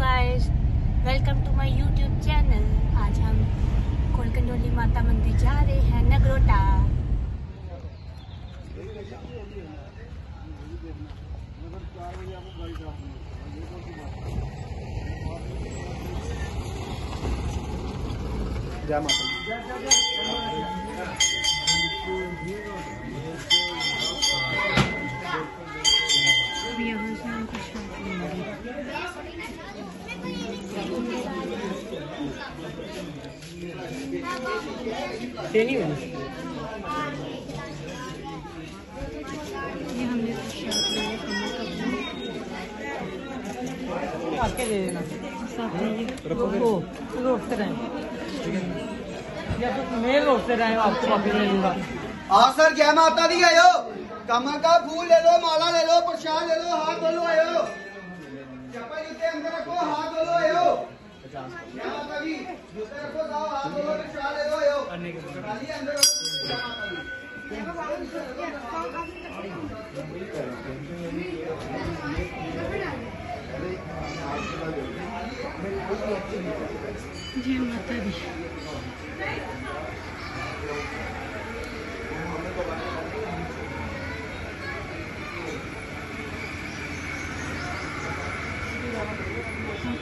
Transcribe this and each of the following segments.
Guys welcome to my YouTube channel आज हम कोलकंडोली माता मंदिर जा रहे हैं, नगरोटा। जय माता लेंगे ये हमने आपके दे देना। वो रोकते रहे या फिर। मैं रोकते रहे आपको वापिस हाँ सर जय माता दी आयो कमल का फूल ले लो, माला ले लो, प्रसाद ले लो, हाथ धो लो, आयो। चप्पल जूते अंदर रखो, हाथ धो लो, आयो। जय माता दी।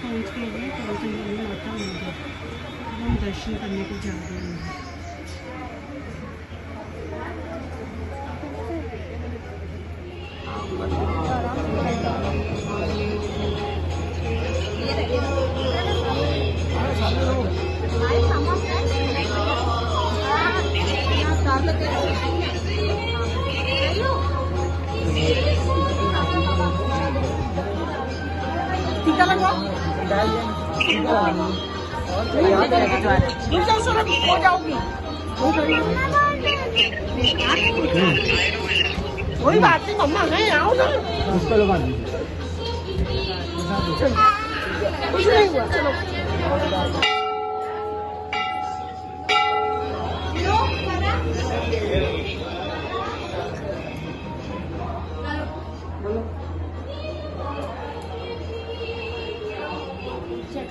जूते रखो जाओ हाथ धो लो प्रसाद ले लो आयो खाली अंदर रखो जय माता दी जय माता दी हम पहुँच गए हैं कोलकंडोली माता मंदिर अब हम दर्शन करने को जा रहे हैं कोई बात नहीं मम्मा नहीं आओ ना उसको लगा दीजिए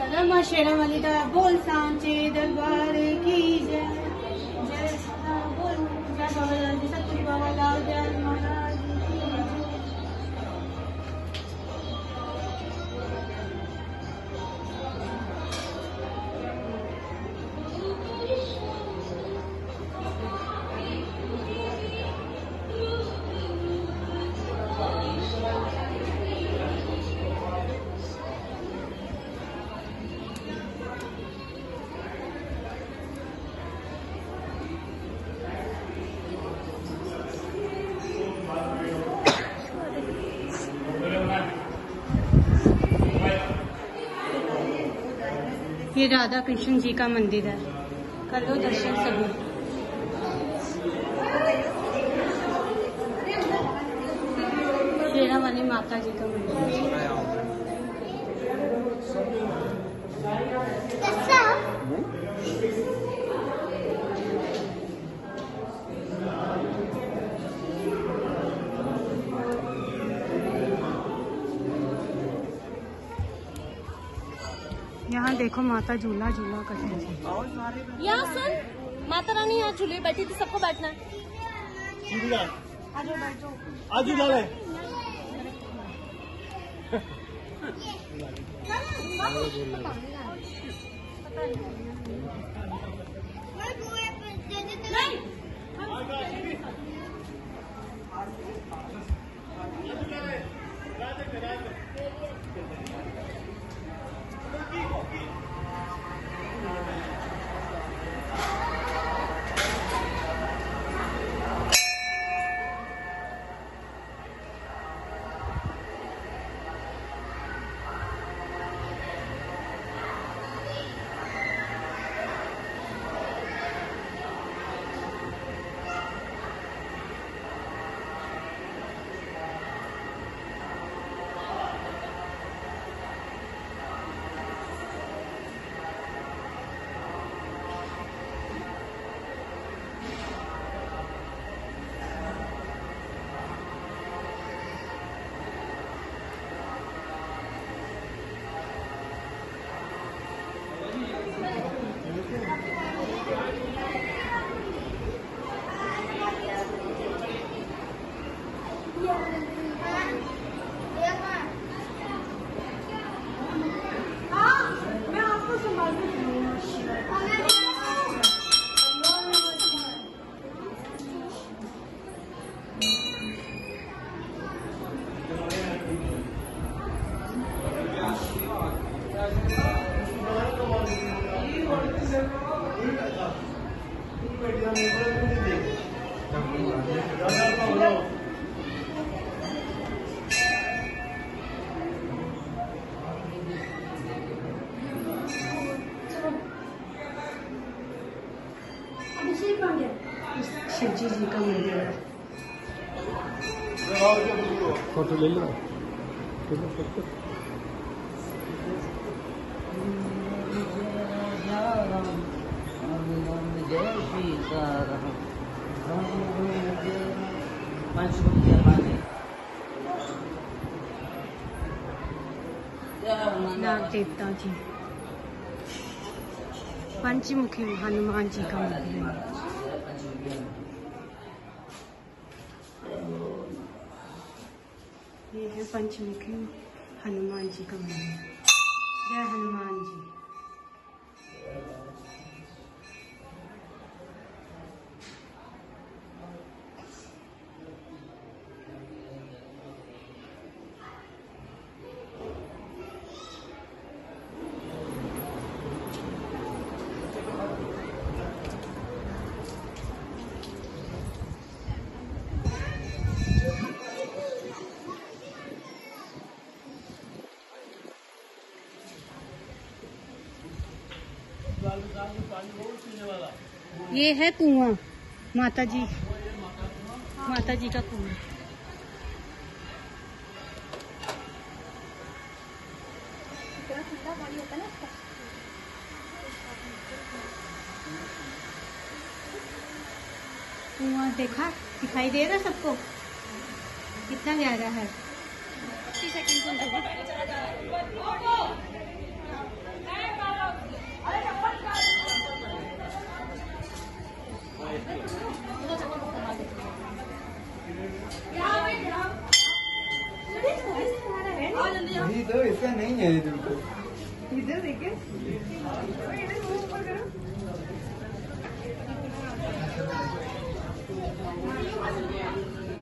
कुछ चकदमा शेरावाली का बोल सांचे दरबार की जय। जय बोल। जय बाबा लाल जी, सतगुरु बाबा लाल जय ये राधा कृष्ण जी का मंदिर है। कर लो दर्शन सभी। शेरा वाली माता जी का मंदिर। यहाँ देखो माता झूला झूला कर रही है। यहाँ सुन माता रानी यहाँ झूले बैठी थी सबको बैठना है। आजू डाले शिवजी जी का मंदिर है। फ़ोटो ले लो। जय श्री नाग देवता जी। पंचमुखी हनुमान जी का मंदिर। है ये है पंचमुखी हनुमान जी का मंदिर। जय हनुमान जी। ये है कुआँ माता जी माता जी का कुआँ। कुआँ देखा, दिखाई दे रहा सबको? कितना गहरा है। वही तो इसका नहीं है बिल्कुल। इधर देखे।